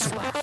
Super.